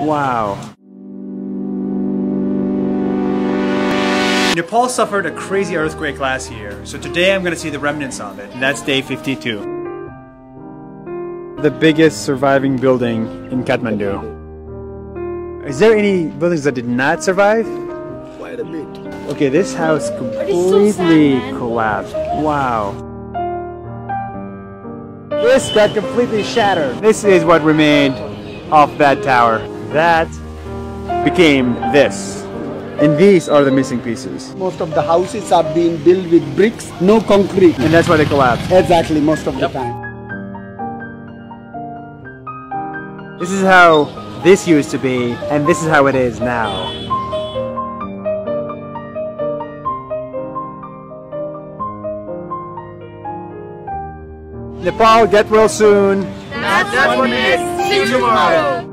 Wow. Nepal suffered a crazy earthquake last year, so today I'm going to see the remnants of it, and that's day 52. The biggest surviving building in Kathmandu. Is there any buildings that did not survive? Quite a bit. Okay, this house so completely sad, collapsed. Wow. This got completely shattered. This is what remained of that tower. That became this. And these are the missing pieces. Most of the houses are being built with bricks, no concrete. And that's why they collapsed. Exactly, most of the time. This is how this used to be, and this is how it is now. Nepal, get well soon. That's what we miss. See you tomorrow.